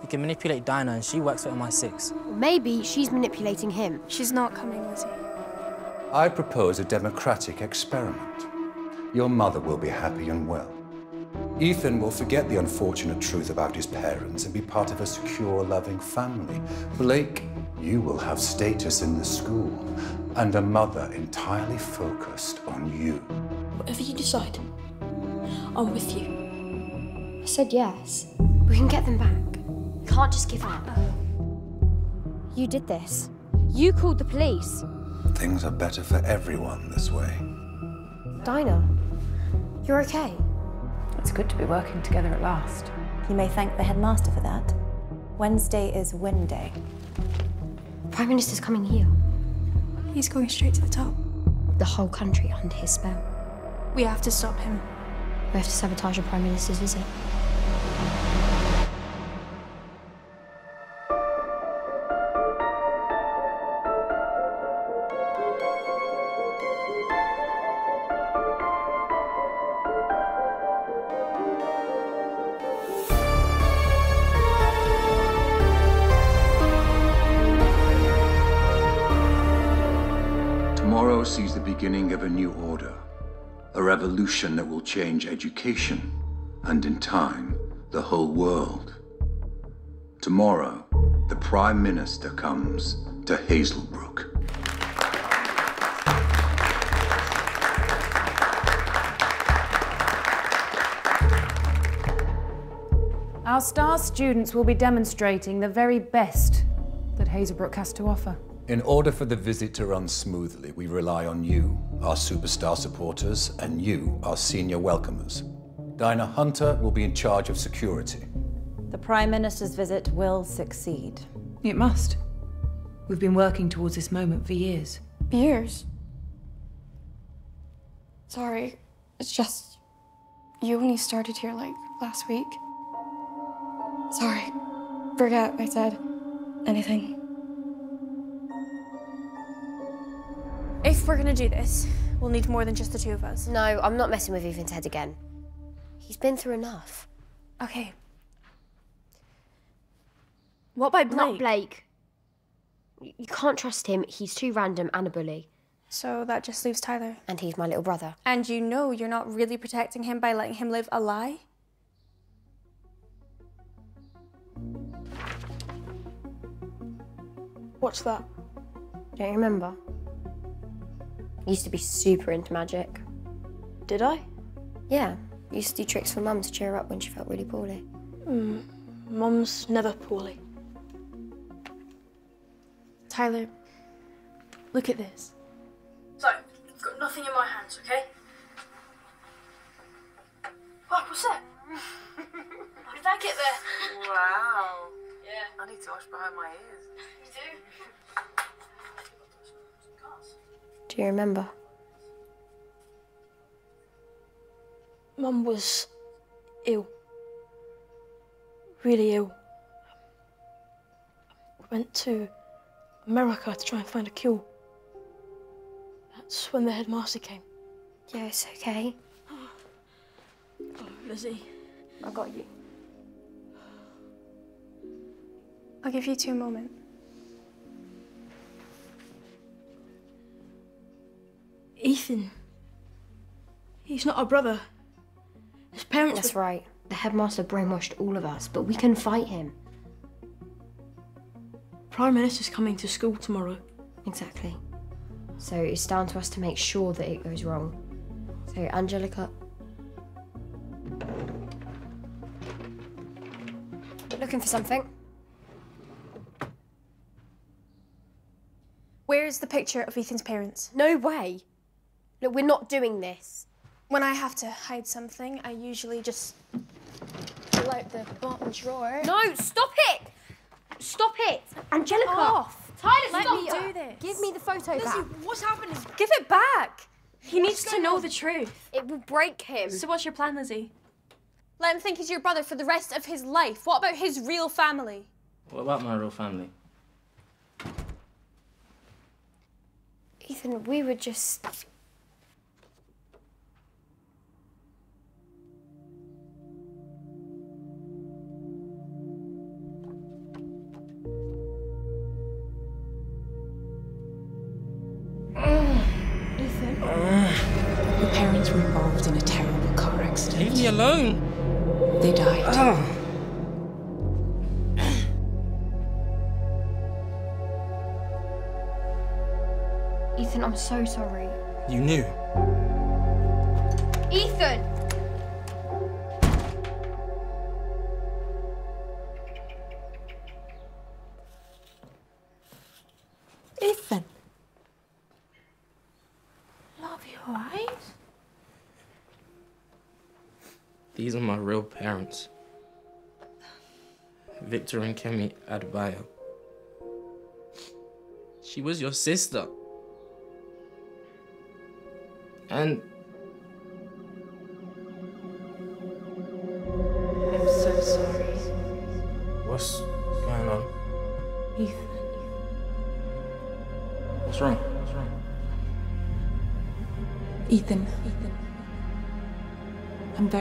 He can manipulate Dinah and she works for MI6. Maybe she's manipulating him. She's not coming, Lizzie. I propose a democratic experiment. Your mother will be happy and well. Ethan will forget the unfortunate truth about his parents and be part of a secure, loving family. Blake, you will have status in the school and a mother entirely focused on you. Whatever you decide, I'm with you. I said yes. We can get them back. Can't just give up. You did this. You called the police. Things are better for everyone this way. Dinah, you're okay. It's good to be working together at last. You may thank the headmaster for that. Wednesday is win day. Prime Minister's coming here. He's going straight to the top. The whole country under his spell. We have to stop him. We have to sabotage the Prime Minister's visit. A new order, a revolution that will change education, and in time, the whole world. Tomorrow, the Prime Minister comes to Hazelbrook. Our star students will be demonstrating the very best that Hazelbrook has to offer. In order for the visit to run smoothly, we rely on you, our superstar supporters, and you, our senior welcomers. Dinah Hunter will be in charge of security. The Prime Minister's visit will succeed. It must. We've been working towards this moment for years. Years. Sorry, it's just you only started here like last week. Sorry, forget I said anything. If we're gonna do this, we'll need more than just the two of us. No, I'm not messing with Ethan's head again. He's been through enough. Okay. What about Blake? Not Blake. You can't trust him. He's too random and a bully. So that just leaves Tyler. And he's my little brother. And you know you're not really protecting him by letting him live a lie? What's that? Don't you remember? Used to be super into magic. Did I? Yeah. Used to do tricks for mum to cheer her up when she felt really poorly. Hmm, mum's never poorly. Tyler, look at this. Do you remember? Mum was ill. Really ill. We went to America to try and find a cure. That's when the headmaster came. Yeah, it's okay. Oh, Lizzie. I got you. I'll give you two moments. Ethan. He's not our brother. His parents. That's right. The headmaster brainwashed all of us, but we can fight him. Prime Minister's coming to school tomorrow. Exactly. So it's down to us to make sure that it goes wrong. So, Angelica. Looking for something? Where's the picture of Ethan's parents? No way. Look, we're not doing this. When I have to hide something, I usually just pull out the bottom drawer. No, stop it! Stop it! Angelica! off. Tyler, Let stop! me do this. Give me the photo Lizzie, back. what's happened is give it back. He needs to know the truth. It will break him. So what's your plan, Lizzie? Let him think he's your brother for the rest of his life. What about his real family? What about my real family? Ethan, we were just. Leave me alone. They died. Oh. Ethan, I'm so sorry. You knew. Ethan! Ethan. These are my real parents. Victor and Kemi Adebayo. She was your sister. And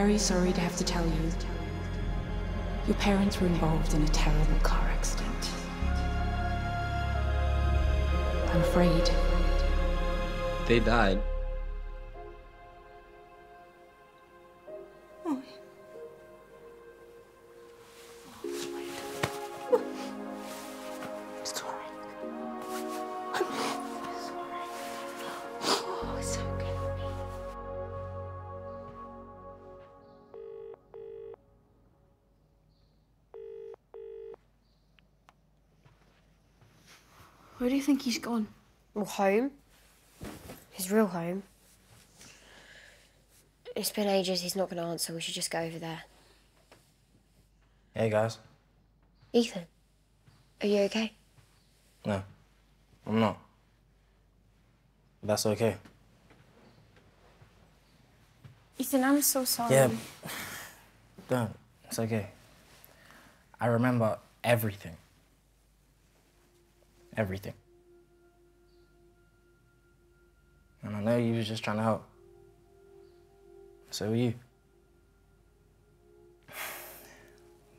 very sorry to have to tell you. Your parents were involved in a terrible car accident. I'm afraid. They died. Where do you think he's gone? Well, home. His real home. It's been ages, he's not going to answer. We should just go over there. Hey guys. Ethan, are you okay? No, I'm not. That's okay. Ethan, I'm so sorry. Yeah. Don't. It's okay. I remember everything. Everything. And I know you was just trying to help. So were you.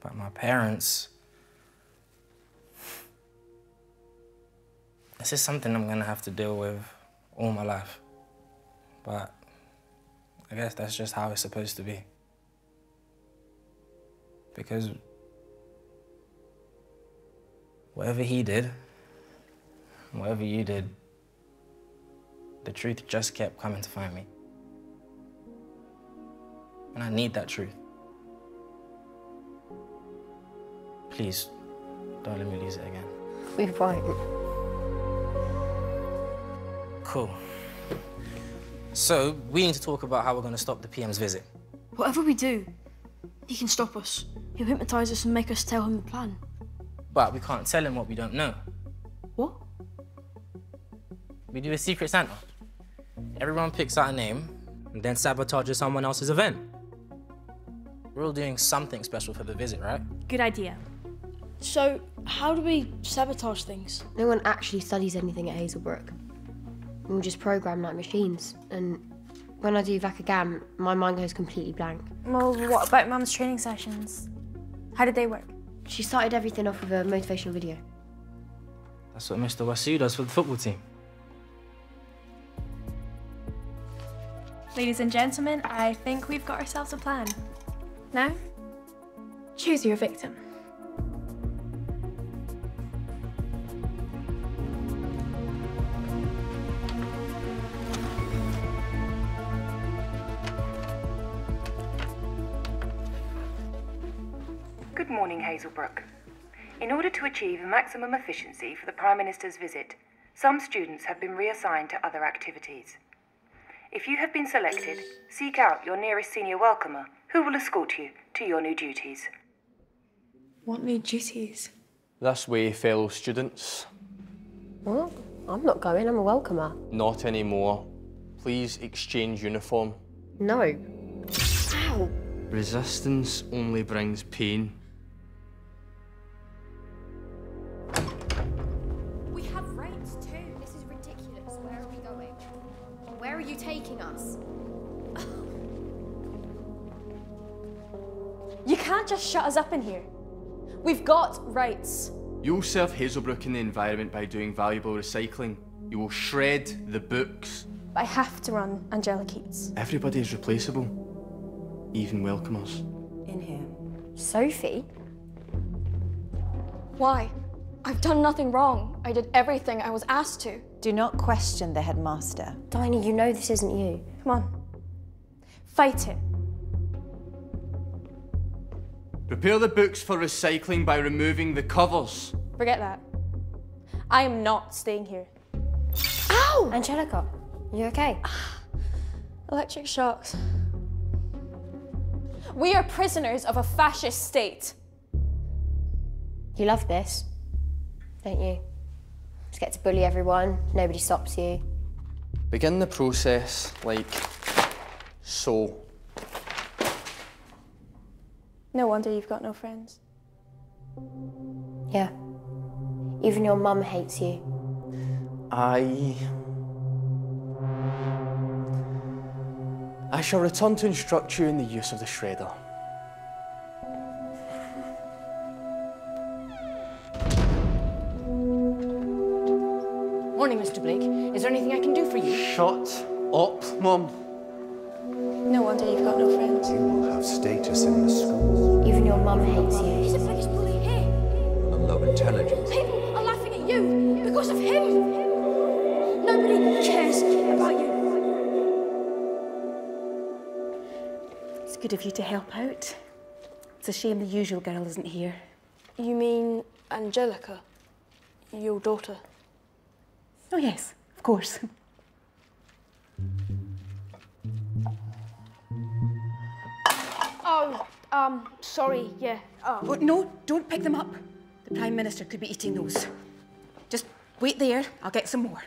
But my parents. This is something I'm gonna have to deal with all my life. But I guess that's just how it's supposed to be. Because whatever he did, whatever you did, the truth just kept coming to find me. And I need that truth. Please, don't let me lose it again. We won't. Cool. So, we need to talk about how we're going to stop the PM's visit. Whatever we do, he can stop us. He'll hypnotise us and make us tell him the plan. But we can't tell him what we don't know. What? We do a secret Santa. Everyone picks out a name and then sabotages someone else's event. We're all doing something special for the visit, right? Good idea. So, how do we sabotage things? No one actually studies anything at Hazelbrook. We'll just program like machines. And when I do Vakagam, my mind goes completely blank. Well, what about Mum's training sessions? How did they work? She started everything off with a motivational video. That's what Mr. Wasu does for the football team. Ladies and gentlemen, I think we've got ourselves a plan. Now, choose your victim. Good morning, Hazelbrook. In order to achieve maximum efficiency for the Prime Minister's visit, some students have been reassigned to other activities. If you have been selected, seek out your nearest senior welcomer who will escort you to your new duties. What new duties? This way, fellow students. What? I'm not going, I'm a welcomer. Not anymore. Please exchange uniform. No. Ow! Resistance only brings pain. Can't just shut us up in here. We've got rights. You'll serve Hazelbrook and the environment by doing valuable recycling. You will shred the books. I have to run Angelica's. Everybody is replaceable. Even welcomers. In here. Sophie? Why? I've done nothing wrong. I did everything I was asked to. Do not question the headmaster. Dinah, you know this isn't you. Come on. Fight it. Prepare the books for recycling by removing the covers. Forget that. I am not staying here. Ow! Angelica, you okay? Electric shocks. We are prisoners of a fascist state. You love this, don't you? Just get to bully everyone, nobody stops you. Begin the process like so. No wonder you've got no friends. Yeah. Even your mum hates you. I. I shall return to instruct you in the use of the shredder. Morning, Mr. Blake. Is there anything I can do for you? Shut up, Mum. School Even your mum hates you. He's the biggest bully here. and low intelligence. People are laughing at you because of him. Nobody cares about you. It's good of you to help out. It's a shame the usual girl isn't here. You mean Angelica? Your daughter? Oh, yes, of course. Oh, um, sorry, yeah. Um, Oh, no, don't pick them up. The Prime Minister could be eating those. Just wait there, I'll get some more.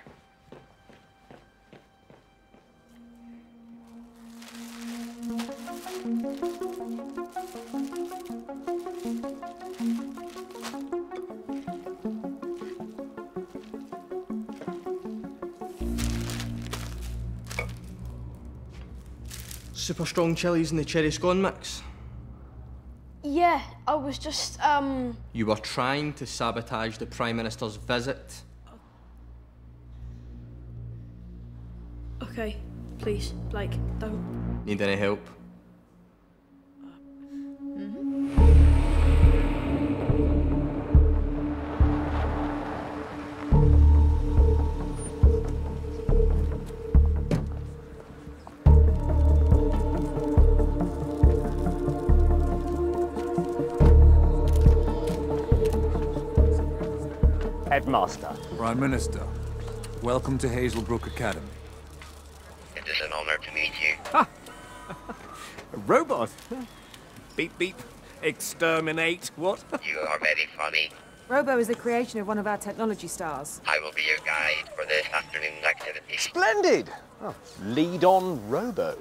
Super strong chilies in the cherry scone mix. Yeah, I was just, um, You were trying to sabotage the Prime Minister's visit. okay, please, like, don't. Need any help? Headmaster. Prime Minister, welcome to Hazelbrook Academy. It is an honor to meet you. A robot? beep beep. Exterminate. What? You are very funny. Robo is the creation of one of our technology stars. I will be your guide for this afternoon's activity. Splendid! Oh, lead on Robo.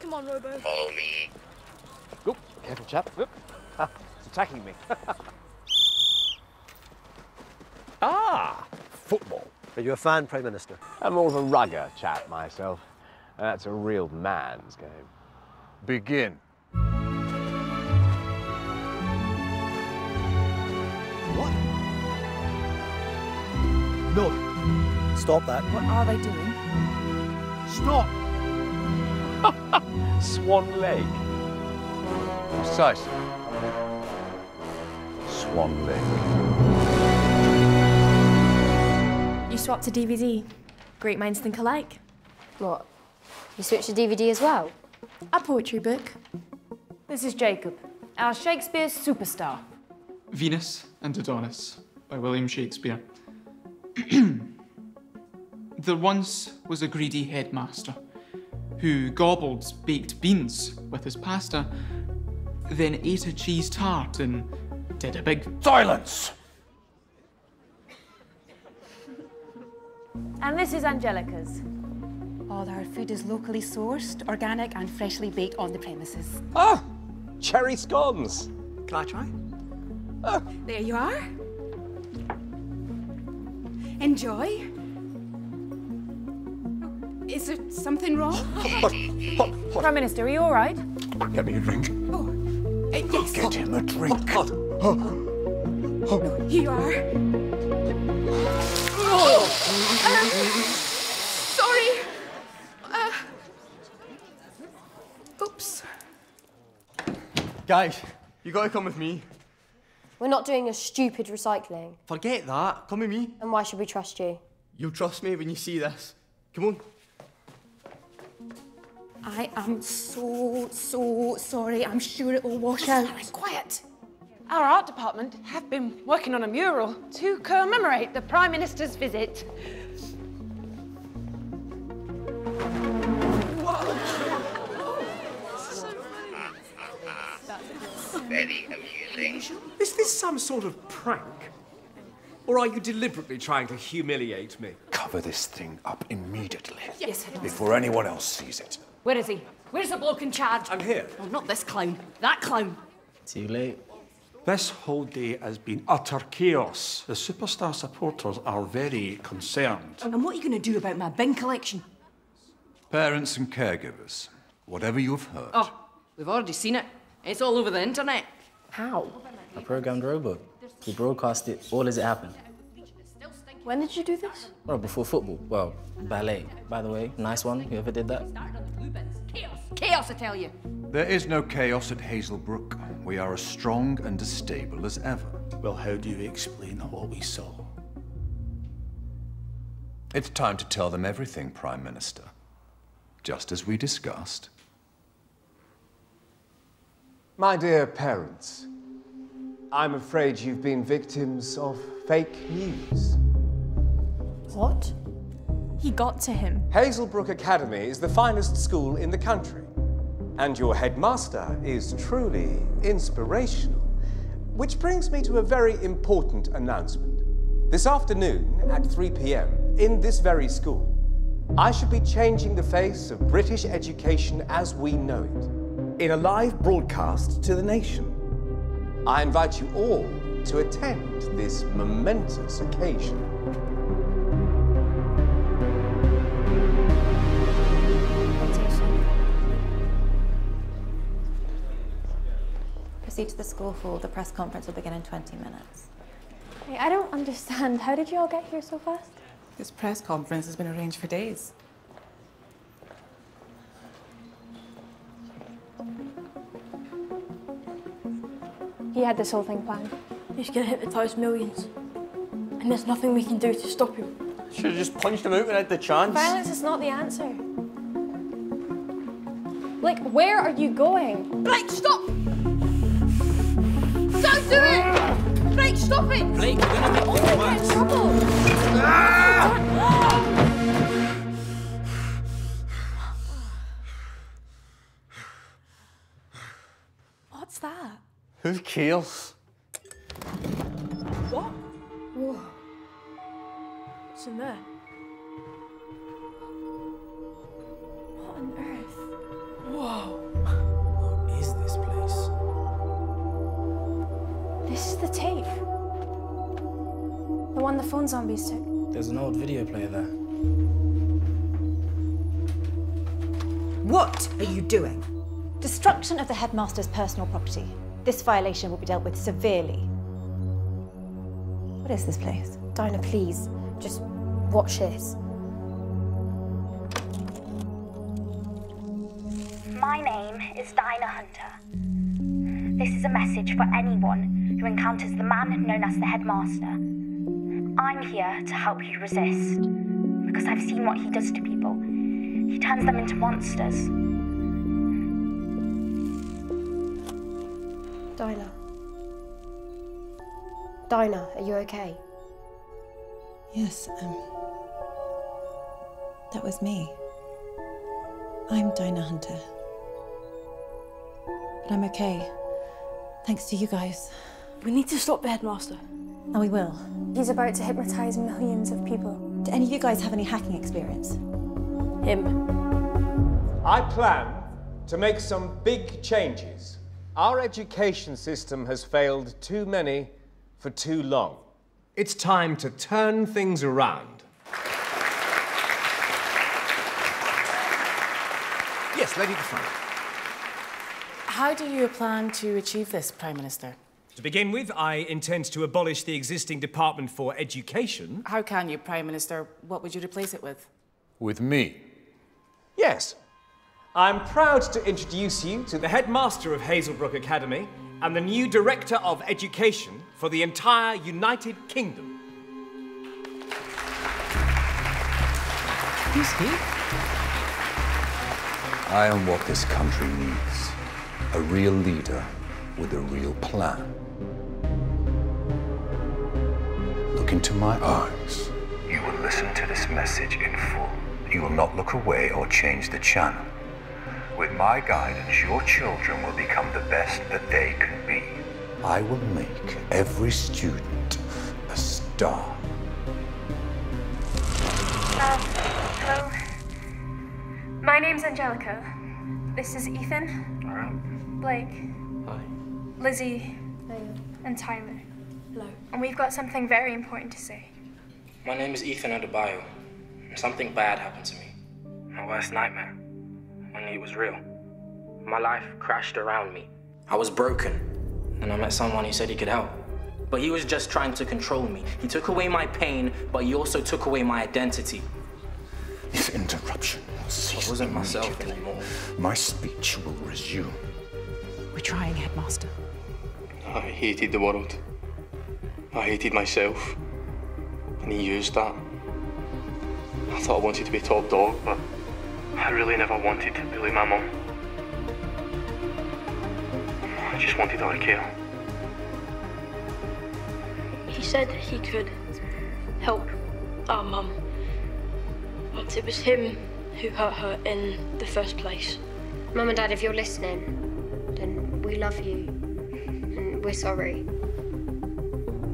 Come on, Robo. Follow me. Oh, careful, chap. Oop. Ah, it's attacking me. ah, football. Are you a fan, Prime Minister? I'm more of a rugger chap myself. That's a real man's game. Begin. What? No. Stop that. What are they doing? Stop! Swan Lake. Precisely. Swan Lake. You swapped to DVD. Great minds think alike. What? You switched to DVD as well? A poetry book. This is Jacob, our Shakespeare superstar. Venus and Adonis by William Shakespeare. there once was a greedy headmaster who gobbled baked beans with his pasta, then ate a cheese tart and did a big silence. And this is Angelica's. All our food is locally sourced, organic, and freshly baked on the premises. Ah, cherry scones. Can I try? Oh. There you are. Enjoy. Is there something wrong? Prime Minister, are you all right? Get me a drink. Uh, yes. Get him a drink. Here you are. Sorry. Uh, oops. Guys, you gotta come with me. We're not doing a stupid recycling. Forget that. Come with me. And why should we trust you? You'll trust me when you see this. Come on. I am so, so sorry. I'm sure it will wash out. Fine, quiet. Our art department have been working on a mural to commemorate the Prime Minister's visit. Very amusing. Is this some sort of prank? Or are you deliberately trying to humiliate me? Cover this thing up immediately. Yes, Headmaster. Before anyone else sees it. Where is he? Where's the bloke in charge? I'm here. Oh, not this clown. That clown. Too late. This whole day has been utter chaos. The superstar supporters are very concerned. And what are you going to do about my bin collection? Parents and caregivers, whatever you've heard. Oh, we've already seen it. It's all over the internet. How? A programmed robot. We broadcast it all as it happened. When did you do this? Well, before football. Well, ballet. By the way, nice one. Whoever did that. Chaos. Chaos, I tell you. There is no chaos at Hazelbrook. We are as strong and as stable as ever. Well, how do you explain what we saw? It's time to tell them everything, Prime Minister. Just as we discussed. My dear parents, I'm afraid you've been victims of fake news. What? He got to him. Hazelbrook Academy is the finest school in the country, and your headmaster is truly inspirational. Which brings me to a very important announcement. This afternoon at 3 p.m., in this very school, I should be changing the face of British education as we know it in a live broadcast to the nation. I invite you all to attend this momentous occasion. Proceed to the school hall. The press conference will begin in 20 minutes. Hey, I don't understand. How did you all get here so fast? This press conference has been arranged for days. He had this whole thing planned. He's gonna hypnotise millions. And there's nothing we can do to stop him. Should have just punched him out when I had the chance. Violence is not the answer. Like, where are you going? Blake, stop! Don't it! Blake, stop it! Blake, you're gonna make Oh, in worse. trouble. What's that? Who cares? What? Whoa. What's in there? This is the tape. The one the phone zombies took. There's an old video player there. What are you doing? Destruction of the headmaster's personal property. This violation will be dealt with severely. What is this place? Dinah, please, just watch this. My name is Dinah Hunter. This is a message for anyone who encounters the man known as the headmaster. I'm here to help you resist, because I've seen what he does to people. He turns them into monsters. Dinah. Dinah, are you okay? Yes, um. That was me. I'm Dinah Hunter. But I'm okay. Thanks to you guys. We need to stop the headmaster. And we will. He's about to hypnotize millions of people. Do any of you guys have any hacking experience? Him. I plan to make some big changes. Our education system has failed too many for too long. It's time to turn things around. Yes, lady at. How do you plan to achieve this, Prime Minister? To begin with, I intend to abolish the existing Department for Education. How can you, Prime Minister? What would you replace it with? With me. Yes. I'm proud to introduce you to the headmaster of Hazelbrook Academy and the new director of education for the entire United Kingdom. Who's he? I am what this country needs. A real leader with a real plan. Look into my eyes. You will listen to this message in full. You will not look away or change the channel. With my guidance, your children will become the best that they can be. I will make every student a star. Um, hello. My name's Angelica. This is Ethan. Alright. Blake. Hi. Lizzie. And Tyler. Hello. And we've got something very important to say. My name is Ethan Adebayo. Something bad happened to me. My worst nightmare. Only it was real. My life crashed around me. I was broken, and I met someone who said he could help. But he was just trying to control me. He took away my pain, but he also took away my identity. This interruption will cease I wasn't myself immediately. anymore. My speech will resume. We're trying, Headmaster. I hated the world. I hated myself. And he used that. I thought I wanted to be top dog, but I really never wanted to bully my mum. I just wanted her to care. He said he could help our mum, but it was him who hurt her in the first place. Mum and Dad, if you're listening, then we love you. And we're sorry.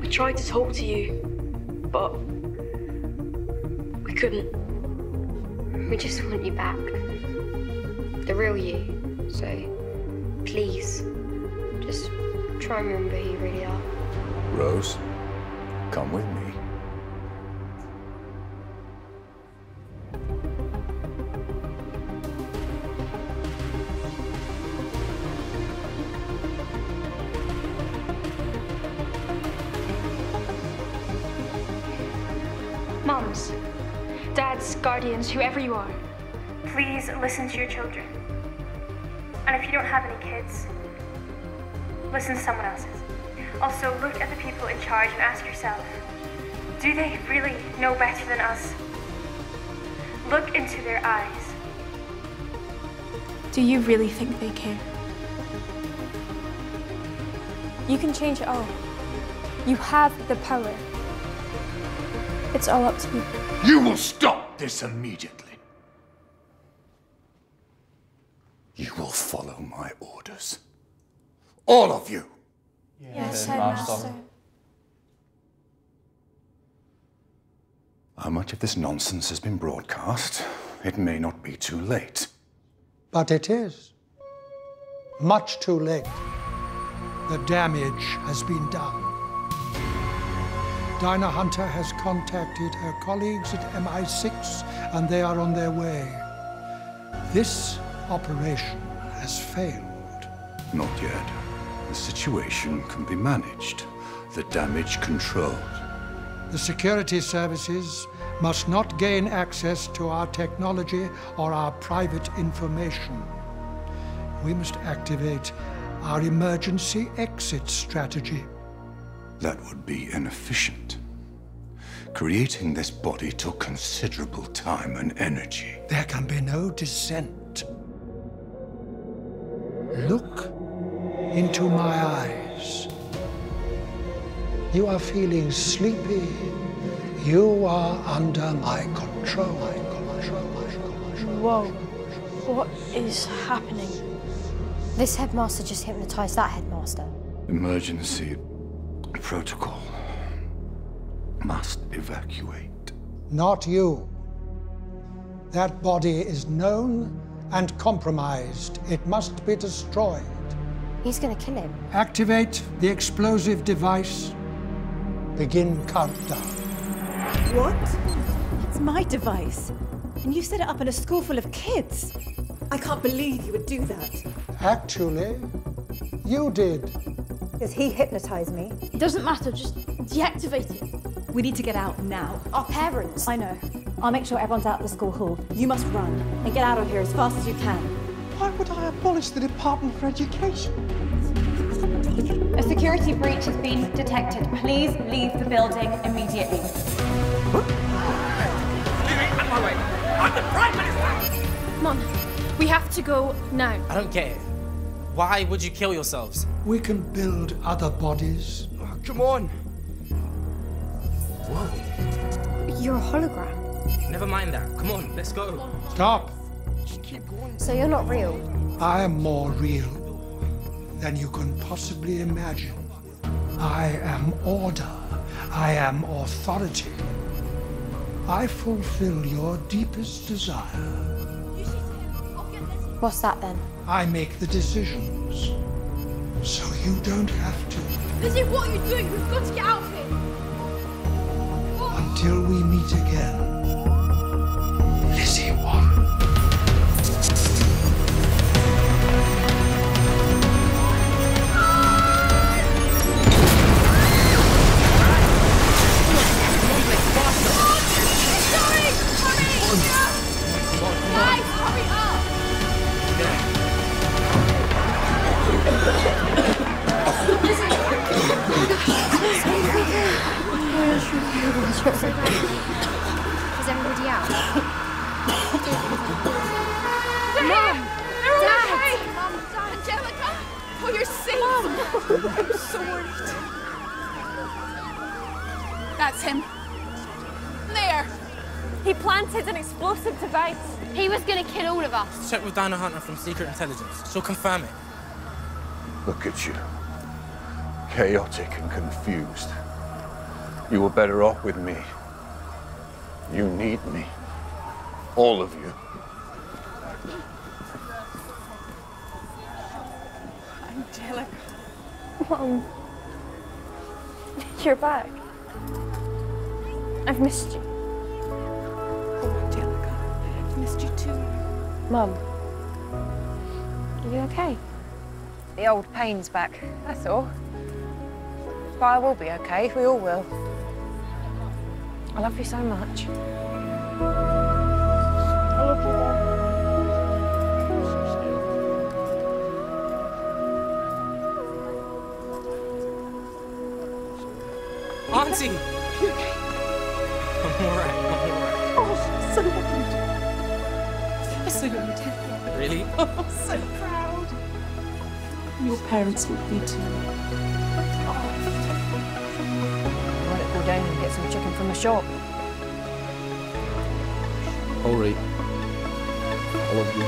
We tried to talk to you, but we couldn't. We just want you back. The real you. So, please, just try and remember who you really are. Rose, come with me. Guardians, whoever you are. Please listen to your children. And if you don't have any kids, listen to someone else's. Also, look at the people in charge and ask yourself do they really know better than us? Look into their eyes. Do you really think they care? You can change it all. You have the power. It's all up to you. You will stop this immediately. You will follow my orders. All of you. Yes, Headmaster. How much of this nonsense has been broadcast? It may not be too late. But it is. Much too late. The damage has been done. Dinah Hunter has contacted her colleagues at MI6 and they are on their way. This operation has failed. Not yet. The situation can be managed. The damage controlled. The security services must not gain access to our technology or our private information. We must activate our emergency exit strategy. That would be inefficient. Creating this body took considerable time and energy. There can be no dissent. Look into my eyes. You are feeling sleepy. You are under my control. Whoa. What is happening? This headmaster just hypnotized that headmaster. Emergency protocol. Must evacuate. Not you. That body is known and compromised. It must be destroyed. He's gonna kill him. Activate the explosive device. Begin countdown. What? It's my device. And you set it up in a school full of kids. I can't believe you would do that. Actually, you did. Does he hypnotize me? It doesn't matter, just deactivate it. We need to get out now. Our parents. I know. I'll make sure everyone's out of the school hall. You must run and get out of here as fast as you can. Why would I abolish the Department for Education? A security breach has been detected. Please leave the building immediately. Leave me. Let my way. I'm the Prime Minister! Come on, we have to go now. I don't get it. Why would you kill yourselves? We can build other bodies. Oh, come on! You're a hologram. Never mind that. Come on, let's go. Stop. So you're not real? I am more real than you can possibly imagine. I am order. I am authority. I fulfill your deepest desire. What's that then? I make the decisions. So you don't have to. Lizzie, what are you doing? We've got to get out of here. Until we meet again. Is everybody out? They're Mom! They're all Dad! okay! Mom, Dad! Angelica! Oh, you're safe! Mom! I'm so worried. That's him. There. He planted an explosive device. He was gonna kill all of us. Check with Dinah Hunter from Secret Intelligence. She'll confirm it. Look at you. Chaotic and confused. You were better off with me. You need me. All of you. Angelica. Mom. You're back. I've missed you. Oh, Angelica. I've missed you too. Mum. Are you okay? The old pain's back, that's all. But I will be okay, we all will. I love you so much. I love you, Dad. Auntie! I'm alright, I'm alright. Oh, so good. So good. Really? Oh, so proud. Your parents would be too. I want to go down and get some chicken from the shop. All right. I love you.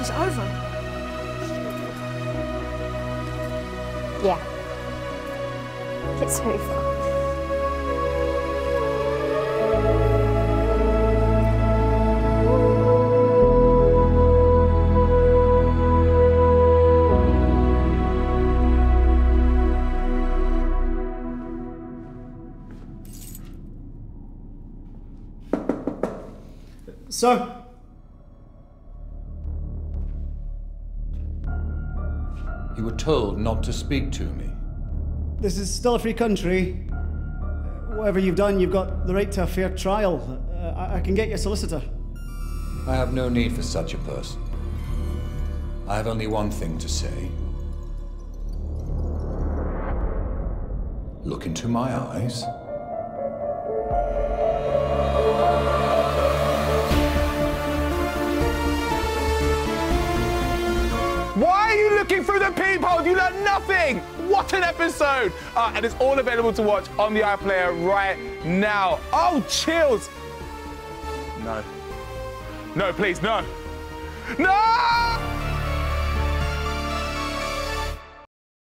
It's over. Yeah. It's over. So, You were told not to speak to me. this is still a free country. Whatever you've done, you've got the right to a fair trial. Uh, I, I can get you a solicitor. I have no need for such a person. I have only one thing to say. Look into my eyes. Nothing. What an episode! Uh, and it's all available to watch on the iPlayer right now. Oh, chills. No. No, please, no. No!